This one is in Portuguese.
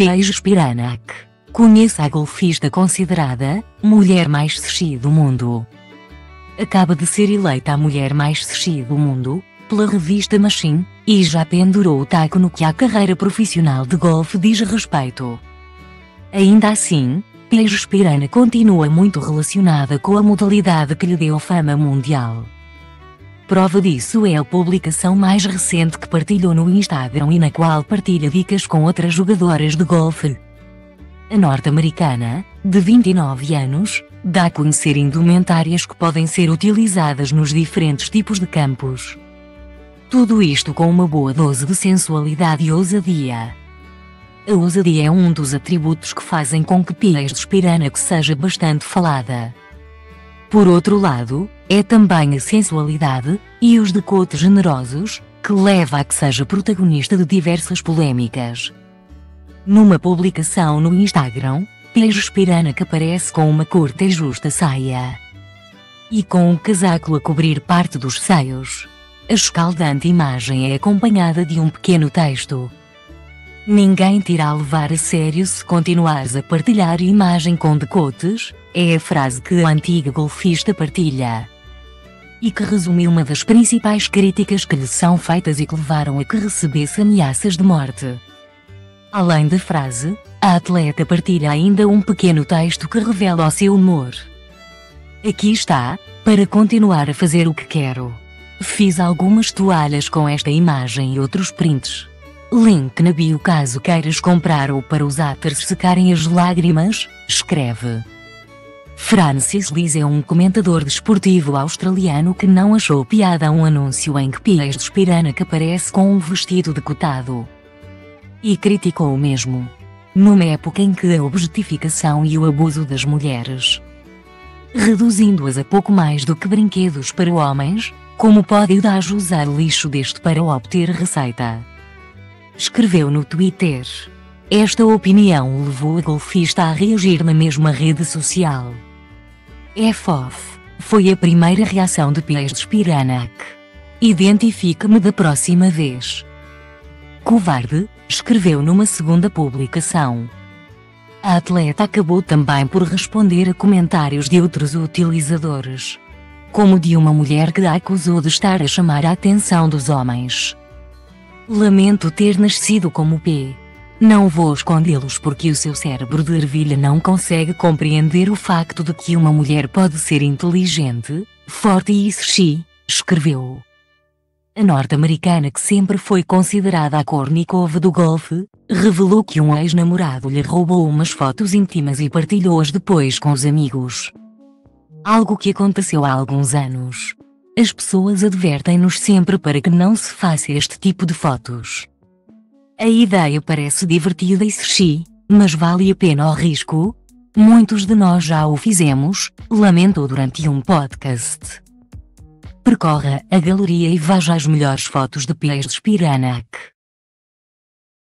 Peixe Spiranak. Conheça a golfista considerada mulher mais sexy do mundo. Acaba de ser eleita a mulher mais sexy do mundo pela revista Machine e já pendurou o taco no que a carreira profissional de golfe diz respeito. Ainda assim, Peixe Spirana continua muito relacionada com a modalidade que lhe deu fama mundial. Prova disso é a publicação mais recente que partilhou no Instagram e na qual partilha dicas com outras jogadoras de golfe. A norte-americana, de 29 anos, dá a conhecer indumentárias que podem ser utilizadas nos diferentes tipos de campos. Tudo isto com uma boa dose de sensualidade e ousadia. A ousadia é um dos atributos que fazem com que Pies de Spirana seja bastante falada. Por outro lado, é também a sensualidade e os decotes generosos que leva a que seja protagonista de diversas polêmicas. Numa publicação no Instagram, Pedro Spiranak aparece com uma curta e justa saia e com um casaco a cobrir parte dos seios. A escaldante imagem é acompanhada de um pequeno texto. Ninguém te irá levar a sério se continuares a partilhar imagem com decotes, é a frase que a antiga golfista partilha. E que resume uma das principais críticas que lhe são feitas e que levaram a que recebesse ameaças de morte. Além da frase, a atleta partilha ainda um pequeno texto que revela o seu humor. Aqui está, para continuar a fazer o que quero. Fiz algumas toalhas com esta imagem e outros prints. Link na bio caso queiras comprar ou para usar para secarem as lágrimas, escreve. Francis Liz é um comentador desportivo australiano que não achou piada um anúncio em que Pies de Spiranak aparece com um vestido decotado. E criticou o mesmo. Numa época em que a objetificação e o abuso das mulheres, reduzindo-as a pouco mais do que brinquedos para homens, como pode o Daj usar lixo deste para obter receita? Escreveu no Twitter. Esta opinião levou a golfista a reagir na mesma rede social. FOF foi a primeira reação de Pies de Spiranak. Identifica-me da próxima vez. Covarde, escreveu numa segunda publicação. A atleta acabou também por responder a comentários de outros utilizadores. Como de uma mulher que a acusou de estar a chamar a atenção dos homens. Lamento ter nascido como P. Não vou escondê-los porque o seu cérebro de ervilha não consegue compreender o facto de que uma mulher pode ser inteligente, forte e sexy, escreveu. A norte-americana que sempre foi considerada a cornicova do golfe, revelou que um ex-namorado lhe roubou umas fotos íntimas e partilhou-as depois com os amigos. Algo que aconteceu há alguns anos. As pessoas advertem-nos sempre para que não se faça este tipo de fotos. A ideia parece divertida e sexy, mas vale a pena o risco? Muitos de nós já o fizemos, lamentou durante um podcast. Percorra a galeria e veja as melhores fotos de Piers Spiranak.